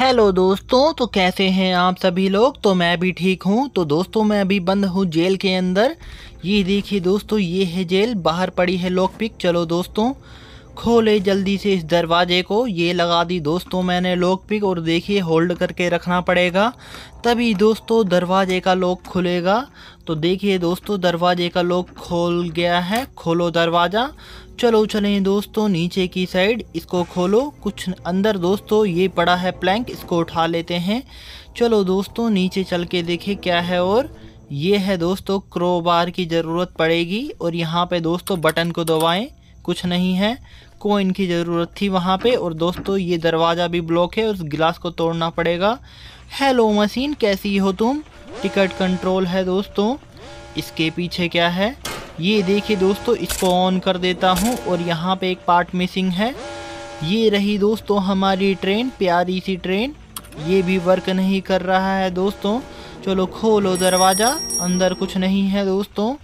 Hello दोस्तों तो कैसे हैं आप सभी लोग? तो मैं भी ठीक हूँ। तो दोस्तों, मैं अभी बंद हूँ जेल के अंदर। ये देखिए दोस्तों, ये है जेल। बाहर पड़ी है लॉक पिक चलो दोस्तों खोले जल्दी से इस दरवाजे को। ये लगा दी, दोस्तों, मैंने लॉक पिक और देखिए होल्ड करके रखना पड़ेगा। तभी दोस्तों, दरवाजे का लॉक खुलेगा। तो देखिए दोस्तों, दरवाजे का लॉक खोल गया है। खोलो दरवाज़ा। चलो, चलें दोस्तों, नीचे की साइड इसको खोलो। कुछ अंदर दोस्तों, ये पड़ा है प्लैंक इसको उठा लेते हैं। चलो दोस्तों, नीचे चल के देखें क्या है और ये है दोस्तों क्रोबार की ज़रूरत पड़ेगी। और यहाँ पे दोस्तों बटन को दबाएँ। कुछ नहीं है। की ज़रूरत थी वहाँ पे। और दोस्तों, ये दरवाज़ा भी ब्लॉक है उस गिलास को तोड़ना पड़ेगा। हेलो मशीन कैसी हो तुम? टिकट कंट्रोल है दोस्तों। इसके पीछे क्या है? ये देखिए दोस्तों, इसको ऑन कर देता हूँ और यहाँ पे एक पार्ट मिसिंग है। ये रही दोस्तों हमारी ट्रेन प्यारी सी ट्रेन ये भी वर्क नहीं कर रहा है दोस्तों। चलो खोलो दरवाज़ा, अंदर कुछ नहीं है दोस्तों।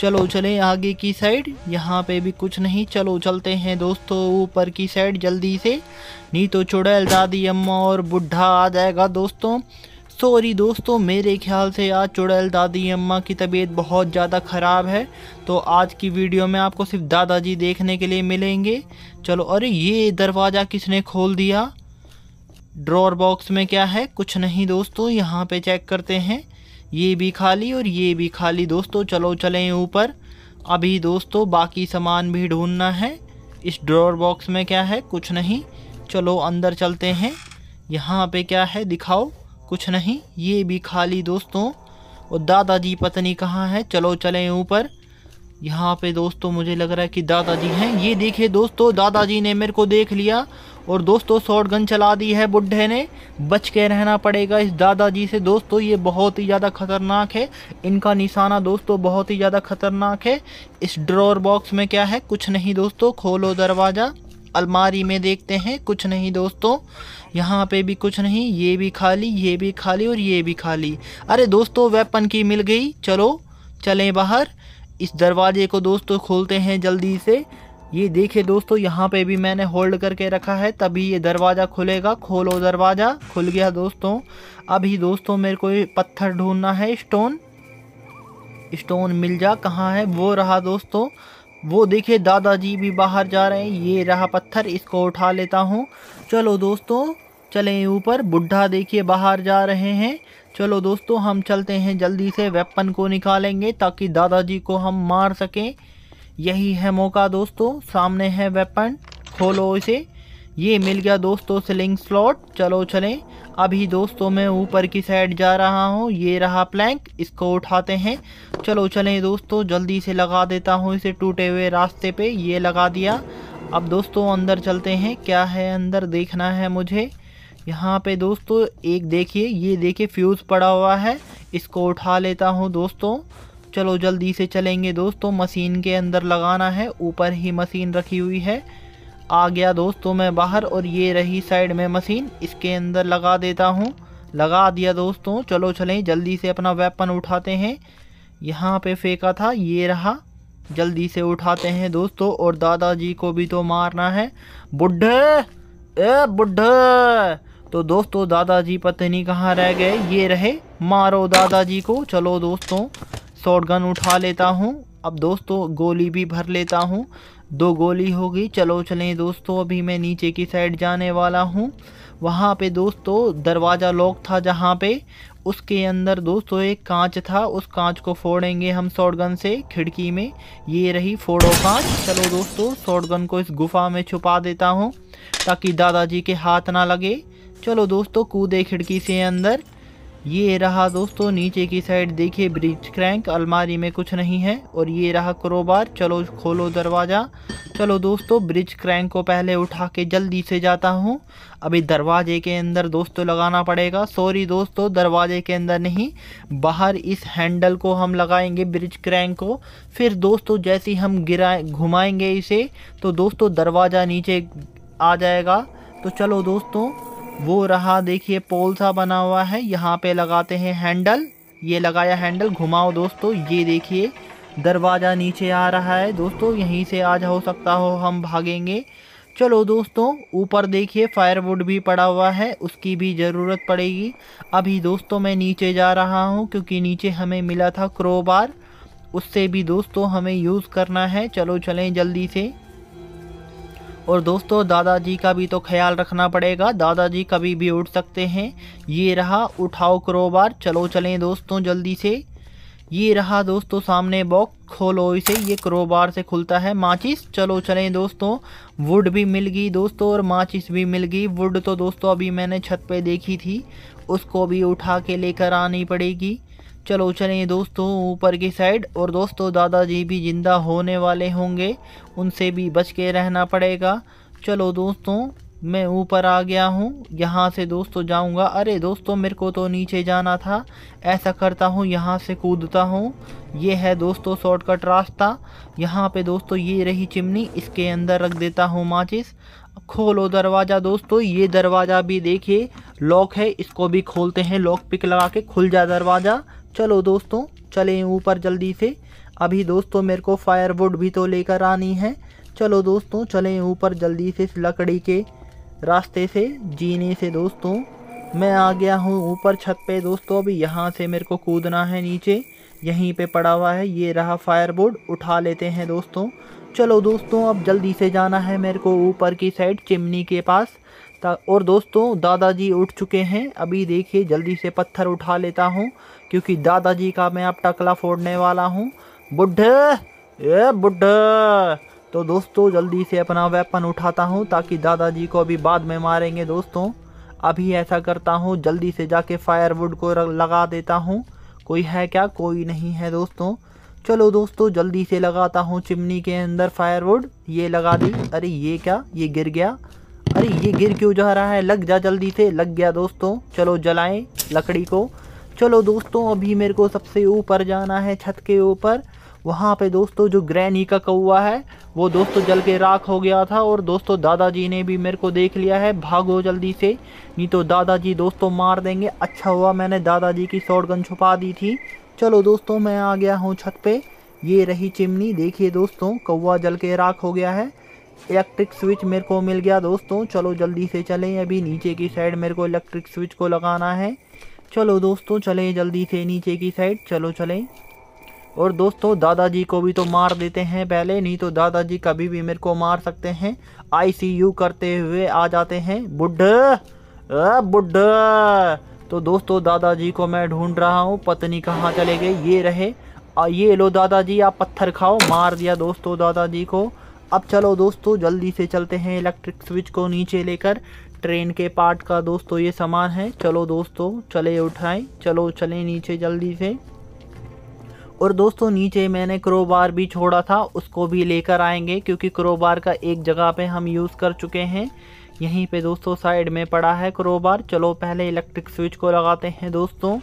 चलो चले आगे की साइड। यहाँ पे भी कुछ नहीं। चलो चलते हैं दोस्तों ऊपर की साइड जल्दी से। नहीं तो चुड़ैल, दादी, अम्मा और बुढ़ा आ जाएगा दोस्तों। सॉरी दोस्तों, मेरे ख्याल से आज चुड़ैल, दादी, अम्मा की तबीयत बहुत ज़्यादा ख़राब है। तो आज की वीडियो में आपको सिर्फ़ दादाजी देखने के लिए मिलेंगे। चलो, अरे ये दरवाज़ा किसने खोल दिया? ड्रॉर बॉक्स में क्या है? कुछ नहीं दोस्तों, यहाँ पे चेक करते हैं। ये भी खाली और ये भी खाली। दोस्तों, चलो चलें ऊपर। अभी दोस्तों, बाकी सामान भी ढूंढना है। इस ड्रॉर बॉक्स में क्या है? कुछ नहीं। चलो, अंदर चलते हैं। यहाँ पे क्या है? दिखाओ। कुछ नहीं। ये भी खाली, दोस्तों। और दादाजी पत्नी कहाँ है? चलो चलें ऊपर। यहाँ पे दोस्तों मुझे लग रहा है कि दादाजी हैं। ये देखिए दोस्तों, दादाजी ने मेरे को देख लिया और दोस्तों शॉर्ट गन चला दी है बुढ़े ने। बच के रहना पड़ेगा इस दादाजी से। दोस्तों, ये बहुत ही ज़्यादा खतरनाक है। इनका निशाना दोस्तों बहुत ही ज़्यादा खतरनाक है। इस ड्रॉर बॉक्स में क्या है? कुछ नहीं दोस्तों, खोलो दरवाज़ा। अलमारी में देखते हैं। कुछ नहीं दोस्तों। यहाँ पे भी कुछ नहीं, ये भी खाली, ये भी खाली और ये भी खाली। अरे दोस्तों वेपन की मिल गई। चलो, चलें बाहर। इस दरवाजे को दोस्तों खोलते हैं जल्दी से। ये देखिए दोस्तों, यहाँ पे भी मैंने होल्ड करके रखा है, तभी ये दरवाज़ा खुलेगा। खोलो दरवाज़ा, खुल गया दोस्तों। अभी दोस्तों मेरे को पत्थर ढूंढना है स्टोन स्टोन मिल जा, कहाँ है? वो रहा दोस्तों। वो देखिए दादाजी भी बाहर जा रहे हैं। ये रहा पत्थर, इसको उठा लेता हूँ। चलो दोस्तों, चलें ऊपर। बुढ़ा देखिए बाहर जा रहे हैं। चलो दोस्तों, हम चलते हैं जल्दी से वेपन को निकालेंगे ताकि दादाजी को हम मार सकें। यही है मौका दोस्तों, सामने है वेपन खोलो इसे। ये मिल गया दोस्तों स्लिंग स्लॉट चलो चलें। अभी दोस्तों मैं ऊपर की साइड जा रहा हूँ, ये रहा प्लैंक इसको उठाते हैं। चलो चलें दोस्तों, जल्दी से लगा देता हूँ इसे टूटे हुए रास्ते पे, ये लगा दिया। अब दोस्तों अंदर चलते हैं, क्या है अंदर देखना है मुझे। यहाँ पे दोस्तों, एक देखिए, ये देखिए फ्यूज़ पड़ा हुआ है। इसको उठा लेता हूँ दोस्तों। चलो, जल्दी से चलेंगे दोस्तों। मशीन के अंदर लगाना है। ऊपर ही मशीन रखी हुई है। आ गया दोस्तों मैं बाहर और ये रही साइड में मशीन। इसके अंदर लगा देता हूँ। लगा दिया दोस्तों। चलो, चलें। जल्दी से अपना वेपन उठाते हैं। यहाँ पे फेंका था। ये रहा। जल्दी से उठाते हैं दोस्तों। और दादाजी को भी तो मारना है। बुढ़े ए बुढ़े तो दोस्तों, दादाजी पता नहीं कहाँ रह गए। ये रहे मारो दादाजी को। चलो दोस्तों शॉर्ट गन उठा लेता हूँ। अब दोस्तों, गोली भी भर लेता हूँ। दो गोली हो गई। चलो चलें दोस्तों, अभी मैं नीचे की साइड जाने वाला हूँ। वहाँ पे दोस्तों, दरवाज़ा लॉक था जहाँ पे। उसके अंदर दोस्तों, एक कांच था। उस कांच को फोड़ेंगे हम शॉर्ट गन से खिड़की में। ये रही फोड़ो कांच। चलो दोस्तों शॉर्ट गन को इस गुफा में छुपा देता हूँ, ताकि दादाजी के हाथ ना लगे। चलो दोस्तों, कूदे खिड़की से अंदर। ये रहा दोस्तों, नीचे की साइड देखिए, ब्रिज क्रैंक, अलमारी में कुछ नहीं है। और ये रहा क्रोबार, चलो खोलो दरवाज़ा। चलो दोस्तों, ब्रिज क्रैंक को पहले उठा के जल्दी से जाता हूँ। अभी दरवाजे के अंदर दोस्तों लगाना पड़ेगा। सॉरी दोस्तों, दरवाजे के अंदर नहीं, बाहर इस हैंडल को हम लगाएँगे, ब्रिज क्रैंक को। फिर दोस्तों, जैसे हम गिरा, घुमाएँगे इसे तो दोस्तों दरवाज़ा नीचे आ जाएगा। तो चलो दोस्तों वो रहा, देखिए, पोल सा बना हुआ है। यहाँ पे लगाते हैं हैंडल। ये लगाया हैंडल। घुमाओ दोस्तों, ये देखिए, दरवाज़ा नीचे आ रहा है। दोस्तों, यहीं से आज हो सकता हो, हम भागेंगे। चलो दोस्तों, ऊपर देखिए, फायरवुड भी पड़ा हुआ है। उसकी भी ज़रूरत पड़ेगी। अभी दोस्तों, मैं नीचे जा रहा हूँ, क्योंकि नीचे हमें मिला था क्रोबार। उससे भी दोस्तों, हमें यूज़ करना है। चलो चलें जल्दी से। और दोस्तों, दादाजी का भी तो ख्याल रखना पड़ेगा। दादाजी कभी भी उठ सकते हैं। ये रहा उठाओ क्रोबार। चलो चलें दोस्तों, जल्दी से। ये रहा दोस्तों, सामने बॉक्स खोलो इसे। ये क्रोबार से खुलता है। माचिस, चलो चलें दोस्तों। वुड भी मिल गई दोस्तों और माचिस भी मिल गई। वुड तो दोस्तों अभी मैंने छत पे देखी थी। उसको भी उठा के लेकर आनी पड़ेगी। चलो चलें दोस्तों ऊपर की साइड। और दोस्तों, दादाजी भी ज़िंदा होने वाले होंगे। उनसे भी बच के रहना पड़ेगा। चलो दोस्तों, मैं ऊपर आ गया हूँ। यहाँ से दोस्तों जाऊँगा। अरे दोस्तों, मेरे को तो नीचे जाना था। ऐसा करता हूँ, यहाँ से कूदता हूँ। ये है दोस्तों शॉर्टकट रास्ता। यहाँ पे दोस्तों ये रही चिमनी। इसके अंदर रख देता हूँ माचिस। खोलो दरवाज़ा दोस्तों। ये दरवाज़ा भी देखिए, लॉक है। इसको भी खोलते हैं। लॉक पिक लगा के खुल जा दरवाज़ा। चलो दोस्तों, चलें ऊपर जल्दी से। अभी दोस्तों मेरे को फायरवुड भी तो लेकर आनी है। चलो दोस्तों, चलें ऊपर जल्दी से इस लकड़ी के रास्ते से, जीने से दोस्तों। मैं आ गया हूँ ऊपर छत पे दोस्तों, अभी यहाँ से मेरे को कूदना है नीचे। यहीं पे पड़ा हुआ है, ये रहा फायर बोर्ड उठा लेते हैं दोस्तों। चलो दोस्तों, अब जल्दी से जाना है मेरे को ऊपर की साइड चिमनी के पास। और दोस्तों, दादाजी उठ चुके हैं। अभी देखिए, जल्दी से पत्थर उठा लेता हूँ, क्योंकि दादाजी का मैं अब टकला फोड़ने वाला हूँ। बुढ़े ए बुढ़े तो दोस्तों, जल्दी से अपना वेपन उठाता हूँ, ताकि दादाजी को अभी बाद में मारेंगे दोस्तों। अभी ऐसा करता हूँ, जल्दी से जाके फायरवुड को लगा देता हूँ। कोई है क्या? कोई नहीं है दोस्तों। चलो दोस्तों, जल्दी से लगाता हूँ चिमनी के अंदर फायरवुड ये लगा दी। अरे, ये क्या? ये गिर गया। अरे, ये गिर क्यों जा रहा है? लग जा जल्दी से। लग गया दोस्तों। चलो जलाएँ लकड़ी को। चलो दोस्तों, अभी मेरे को सबसे ऊपर जाना है छत के ऊपर। वहाँ पे दोस्तों जो ग्रैनी का कौआ है, वो दोस्तों जल के राख हो गया था और दोस्तों दादाजी ने भी मेरे को देख लिया है। भागो जल्दी से, नहीं तो दादाजी दोस्तों मार देंगे। अच्छा हुआ मैंने दादाजी की शॉर्ट गन छुपा दी थी। चलो दोस्तों, मैं आ गया हूँ छत पे। ये रही चिमनी। देखिए दोस्तों कौआ जल के राख हो गया है। इलेक्ट्रिक स्विच मेरे को मिल गया दोस्तों। चलो जल्दी से चलें। अभी नीचे की साइड मेरे को इलेक्ट्रिक स्विच को लगाना है। चलो दोस्तों, चलें जल्दी से नीचे की साइड चलो चलें। और दोस्तों, दादाजी को भी तो मार देते हैं पहले। नहीं तो दादाजी कभी भी मेरे को मार सकते हैं। आईसीयू करते हुए आ जाते हैं। बुढ़ बुढ़ तो दोस्तों, दादाजी को मैं ढूंढ रहा हूँ। पत्नी कहाँ चले गए ये रहे। ये लो दादाजी, आप पत्थर खाओ। मार दिया दोस्तों दादाजी को। अब चलो दोस्तों, जल्दी से चलते हैं इलेक्ट्रिक स्विच को नीचे लेकर। ट्रेन के पार्ट का दोस्तों, ये सामान है। चलो दोस्तों, चले उठाएँ। चलो चले नीचे जल्दी से। और दोस्तों, नीचे मैंने क्रोबार भी छोड़ा था, उसको भी लेकर आएँगे, क्योंकि क्रोबार का एक जगह पे हम यूज़ कर चुके हैं। यहीं पे दोस्तों साइड में पड़ा है क्रोबार चलो पहले इलेक्ट्रिक स्विच को लगाते हैं दोस्तों।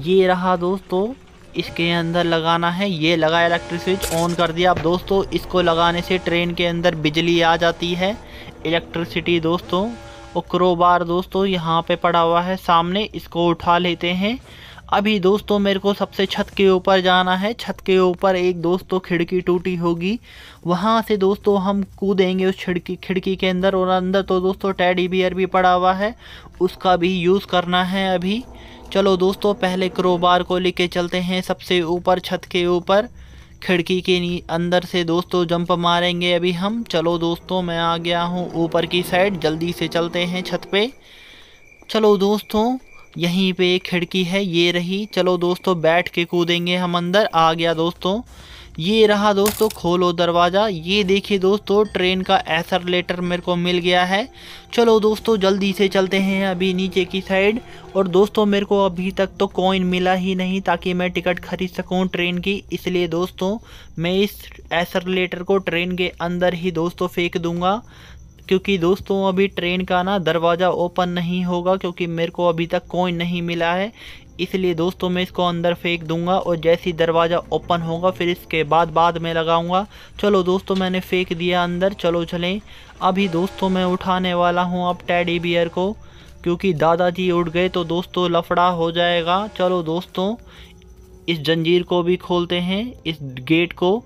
ये रहा दोस्तों इसके अंदर लगाना है। ये लगा इलेक्ट्रिक स्विच ऑन कर दिया। अब दोस्तों, इसको लगाने से ट्रेन के अंदर बिजली आ जाती है। इलेक्ट्रिसिटी दोस्तों और क्रोबार दोस्तों, यहाँ पे पड़ा हुआ है। सामने इसको उठा लेते हैं। अभी दोस्तों, मेरे को सबसे छत के ऊपर जाना है। छत के ऊपर एक दोस्तों खिड़की टूटी होगी। वहाँ से दोस्तों हम कूदेंगे उस खिड़की खिड़की के अंदर और अंदर तो दोस्तों टैडी बियर भी पड़ा हुआ है। उसका भी यूज़ करना है अभी। चलो दोस्तों, पहले क्रोबार को लेके चलते हैं सबसे ऊपर, छत के ऊपर। खिड़की के अंदर से दोस्तों जंप मारेंगे अभी हम। चलो दोस्तों, मैं आ गया हूँ ऊपर की साइड, जल्दी से चलते हैं छत पे। चलो दोस्तों, यहीं पे एक खिड़की है, ये रही। चलो दोस्तों, बैठ के कूदेंगे हम अंदर। आ गया दोस्तों। ये रहा दोस्तों, खोलो दरवाज़ा। ये देखिए दोस्तों, ट्रेन का एसर लेटर मेरे को मिल गया है। चलो दोस्तों, जल्दी से चलते हैं अभी नीचे की साइड। और दोस्तों, मेरे को अभी तक तो कॉइन मिला ही नहीं ताकि मैं टिकट खरीद सकूँ ट्रेन की। इसलिए दोस्तों, मैं इस एसर लेटर को ट्रेन के अंदर ही दोस्तों फेंक दूँगा। क्योंकि दोस्तों, अभी ट्रेन का ना दरवाज़ा ओपन नहीं होगा, क्योंकि मेरे को अभी तक कोइन नहीं मिला है। इसलिए दोस्तों मैं इसको अंदर फेंक दूँगा और जैसे ही दरवाज़ा ओपन होगा, फिर इसके बाद बाद में लगाऊँगा। चलो दोस्तों मैंने फेंक दिया अंदर, चलो चलें। अभी दोस्तों मैं उठाने वाला हूँ अब टैडी बियर को, क्योंकि दादाजी उठ गए तो दोस्तों लफड़ा हो जाएगा। चलो दोस्तों, इस जंजीर को भी खोलते हैं, इस गेट को।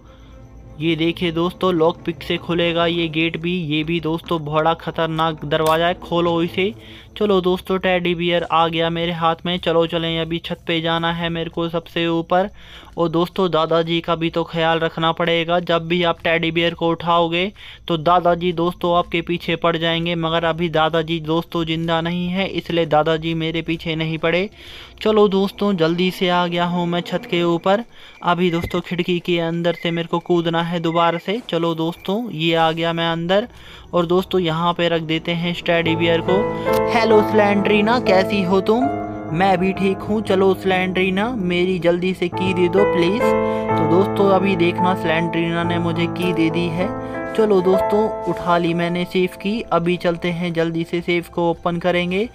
ये देखिए दोस्तों लॉक पिक से खुलेगा ये गेट भी, ये भी दोस्तों बड़ा खतरनाक दरवाज़ा है, खोलो इसे। चलो दोस्तों टैडी बियर आ गया मेरे हाथ में। चलो, चलें, अभी छत पे जाना है मेरे को सबसे ऊपर। और दोस्तों, दादाजी का भी तो ख्याल रखना पड़ेगा। जब भी आप टैडी बियर को उठाओगे तो दादाजी दोस्तों आपके पीछे पड़ जाएँगे। मगर अभी दादाजी दोस्तों ज़िंदा नहीं है, इसलिए दादाजी मेरे पीछे नहीं पड़े। चलो दोस्तों, जल्दी से आ गया हूँ मैं छत के ऊपर। अभी दोस्तों, खिड़की के अंदर से मेरे को कूदना है दोबारा से। चलो दोस्तों, ये आ गया मैं अंदर। और दोस्तों, यहाँ पे रख देते हैं स्टैडी बियर को। हेलो स्लैंड्रीना, कैसी हो तुम? मैं भी ठीक हूँ। चलो स्लैंड्रीना, मेरी जल्दी से की दे दो प्लीज़। तो दोस्तों, अभी देखना स्लैंड्रीना ने मुझे की दे दी है। चलो दोस्तों, उठा ली मैंने सेफ़ की। अभी चलते हैं, जल्दी से सेफ़ को ओपन करेंगे।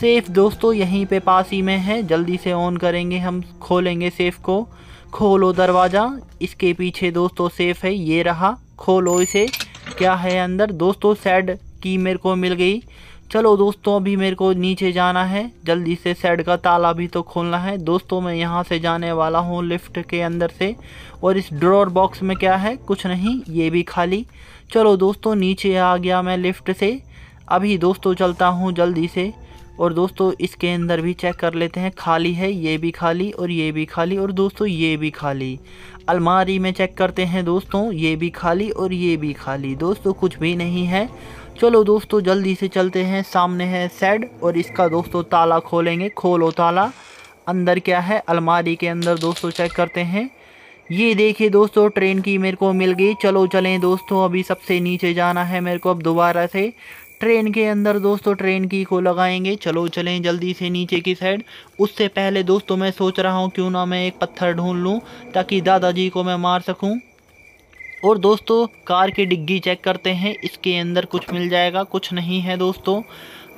सेफ़ दोस्तों, यहीं पे पास ही में है। जल्दी से ऑन करेंगे हम, खोलेंगे सेफ़ को। खोलो दरवाज़ा। इसके पीछे दोस्तों सेफ़ है, ये रहा। खोलो इसे। क्या है अंदर? दोस्तों, सैड की मेरे को मिल गई। चलो दोस्तों, अभी मेरे को नीचे जाना है। जल्दी से सेड का ताला भी तो खोलना है। दोस्तों, मैं यहाँ से जाने वाला हूँ लिफ्ट के अंदर से। और इस ड्रॉर बॉक्स में क्या है? कुछ नहीं, ये भी खाली। चलो दोस्तों, नीचे आ गया मैं लिफ्ट से। अभी दोस्तों, चलता हूँ जल्दी से और दोस्तों, इसके अंदर भी चेक कर लेते हैं। खाली है, ये भी खाली और ये भी खाली। और दोस्तों, ये भी खाली। अलमारी में चेक करते हैं दोस्तों, ये भी खाली और ये भी खाली। दोस्तों, कुछ भी नहीं है। चलो दोस्तों, जल्दी से चलते हैं। सामने है सेड और इसका दोस्तों ताला खोलेंगे। खोलो ताला। अंदर क्या है? अलमारी के अंदर दोस्तों चेक करते हैं। ये देखिए दोस्तों ट्रेन की मेरे को मिल गई। चलो चलें दोस्तों, अभी सबसे नीचे जाना है मेरे को अब दोबारा से। ट्रेन के अंदर दोस्तों ट्रेन की को लगाएँगे। चलो चलें जल्दी से नीचे की साइड उससे पहले दोस्तों, मैं सोच रहा हूँ, क्यों ना मैं एक पत्थर ढूंढ लूँ, ताकि दादाजी को मैं मार सकूँ। और दोस्तों, कार की डिग्गी चेक करते हैं। इसके अंदर कुछ मिल जाएगा, कुछ नहीं है दोस्तों।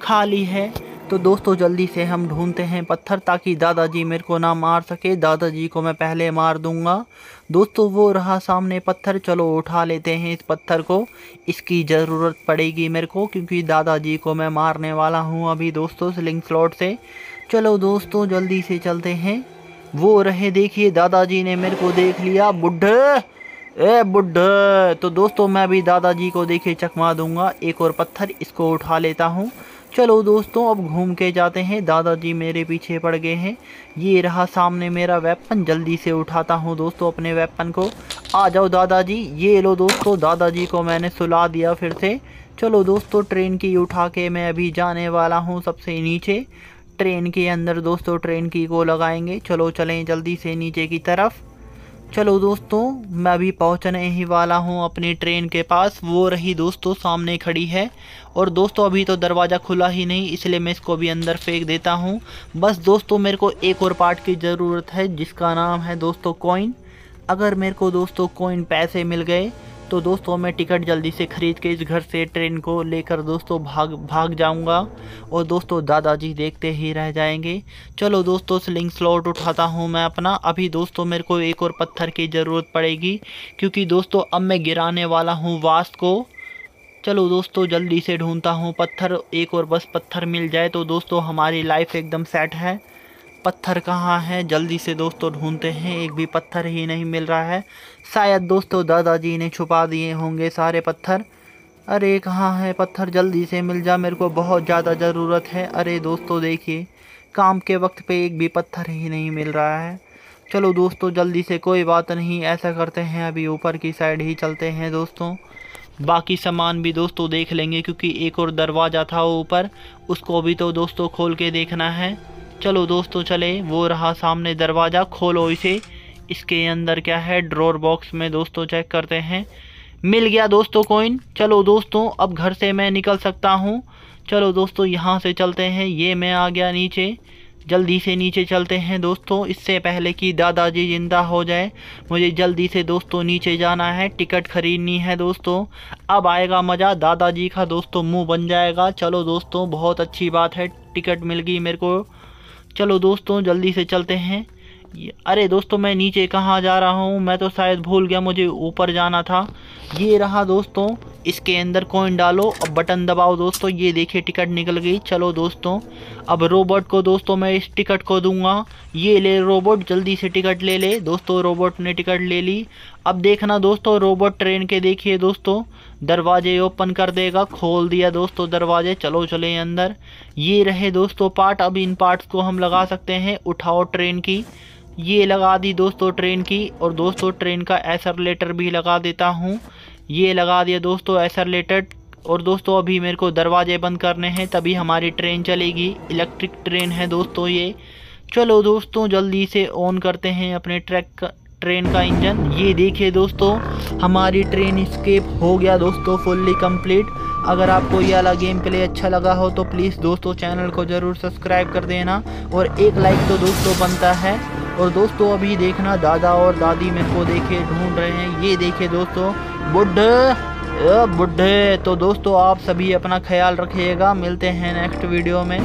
खाली है। तो दोस्तों, जल्दी से हम ढूंढते हैं पत्थर ताकि दादाजी मेरे को ना मार सके। दादाजी को मैं पहले मार दूँगा। दोस्तों, वो रहा सामने पत्थर। चलो, उठा लेते हैं इस पत्थर को। इसकी ज़रूरत पड़ेगी मेरे को, क्योंकि दादाजी को मैं मारने वाला हूँ अभी दोस्तों स्लिंग स्लॉट से। चलो दोस्तों, जल्दी से चलते हैं। वो रहे, देखिए, दादाजी ने मेरे को देख लिया। बुढ़! ए, बुढ़ तो दोस्तों मैं अभी दादाजी को देखे चकमा दूँगा। एक और पत्थर, इसको उठा लेता हूँ। चलो दोस्तों, अब घूम के जाते हैं। दादाजी मेरे पीछे पड़ गए हैं। ये रहा सामने मेरा वेपन जल्दी से उठाता हूँ दोस्तों अपने वेपन को। आ जाओ दादाजी, ये लो दोस्तों, दादाजी को मैंने सुला दिया फिर से। चलो दोस्तों ट्रेन की उठा के मैं अभी जाने वाला हूँ सबसे नीचे। ट्रेन के अंदर दोस्तों ट्रेन की को लगाएँगे। चलो चलें जल्दी से नीचे की तरफ़। चलो दोस्तों, मैं अभी पहुँचने ही वाला हूँ अपनी ट्रेन के पास। वो रही दोस्तों सामने खड़ी है। और दोस्तों, अभी तो दरवाज़ा खुला ही नहीं, इसलिए मैं इसको भी अंदर फेंक देता हूँ। बस दोस्तों, मेरे को एक और पार्ट की ज़रूरत है, जिसका नाम है दोस्तों कॉइन अगर मेरे को दोस्तों कॉइन पैसे मिल गए तो दोस्तों, मैं टिकट जल्दी से ख़रीद के इस घर से ट्रेन को लेकर दोस्तों भाग भाग जाऊँगा। और दोस्तों, दादाजी देखते ही रह जाएँगे। चलो दोस्तों, स्लिंग स्लॉट उठाता हूँ मैं अपना। अभी दोस्तों, मेरे को एक और पत्थर की ज़रूरत पड़ेगी, क्योंकि दोस्तों, अब मैं गिराने वाला हूँ वास्ट को। चलो दोस्तों, जल्दी से ढूंढता हूँ पत्थर। एक और बस पत्थर मिल जाए तो दोस्तों, हमारी लाइफ एकदम सेट है। पत्थर कहाँ है? जल्दी से दोस्तों ढूंढते हैं। एक भी पत्थर ही नहीं मिल रहा है। शायद दोस्तों दादाजी ने छुपा दिए होंगे सारे पत्थर। अरे कहाँ है पत्थर? जल्दी से मिल जा, मेरे को बहुत ज़्यादा ज़रूरत है। अरे दोस्तों देखिए, काम के वक्त पे एक भी पत्थर ही नहीं मिल रहा है। चलो दोस्तों जल्दी से कोई बात नहीं, ऐसा करते हैं। अभी ऊपर की साइड ही चलते हैं दोस्तों। बाकी सामान भी दोस्तों देख लेंगे, क्योंकि एक और दरवाज़ा था ऊपर। उसको भी तो दोस्तों खोल के देखना है। चलो दोस्तों चले, वो रहा सामने दरवाज़ा, खोलो इसे। इसके अंदर क्या है? ड्रॉर बॉक्स में दोस्तों चेक करते हैं। मिल गया दोस्तों कोइन चलो दोस्तों, अब घर से मैं निकल सकता हूँ। चलो दोस्तों, यहाँ से चलते हैं। ये मैं आ गया नीचे। जल्दी से नीचे चलते हैं दोस्तों। इससे पहले कि दादाजी ज़िंदा हो जाए, मुझे जल्दी से दोस्तों नीचे जाना है। टिकट ख़रीदनी है दोस्तों। अब आएगा मज़ा। दादाजी का दोस्तों मुँह बन जाएगा। चलो दोस्तों, बहुत अच्छी बात है। टिकट मिल गई मेरे को। चलो दोस्तों, जल्दी से चलते हैं। अरे दोस्तों, मैं नीचे कहाँ जा रहा हूँ? मैं तो शायद भूल गया, मुझे ऊपर जाना था। ये रहा दोस्तों, इसके अंदर कॉइन डालो और बटन दबाओ दोस्तों, ये देखिए टिकट निकल गई। चलो दोस्तों अब रोबोट को दोस्तों मैं इस टिकट को दूँगा। ये ले रोबोट जल्दी से टिकट ले ले। दोस्तों रोबोट ने टिकट ले ली। अब देखना दोस्तों रोबोट ट्रेन के देखिए दोस्तों। दरवाजे ओपन कर देगा। खोल दिया दोस्तों दरवाजे। चलो चले अंदर। ये रहे दोस्तों पार्ट अब इन पार्ट्स को हम लगा सकते हैं। उठाओ ट्रेन की। ये लगा दी दोस्तों ट्रेन की। और दोस्तों ट्रेन का एसरलेटर भी लगा देता हूँ। ये लगा दिया दोस्तों एसरलेटर और दोस्तों, अभी मेरे को दरवाजे बंद करने हैं, तभी हमारी ट्रेन चलेगी। इलेक्ट्रिक ट्रेन है दोस्तों ये। चलो दोस्तों, जल्दी से ऑन करते हैं अपने ट्रैक का, ट्रेन का इंजन। ये देखिए दोस्तों, हमारी ट्रेन स्केप हो गया दोस्तों फुल्ली कंप्लीट अगर आपको ये वाला गेम प्ले अच्छा लगा हो तो प्लीज़ दोस्तों चैनल को ज़रूर सब्सक्राइब कर देना। और एक लाइक तो दोस्तों बनता है। और दोस्तों, अभी देखना, दादा और दादी मेरे को देखे ढूंढ रहे हैं। ये देखे दोस्तों बुढ़े बुढ़े तो दोस्तों आप सभी अपना ख्याल रखिएगा। मिलते हैं नेक्स्ट वीडियो में।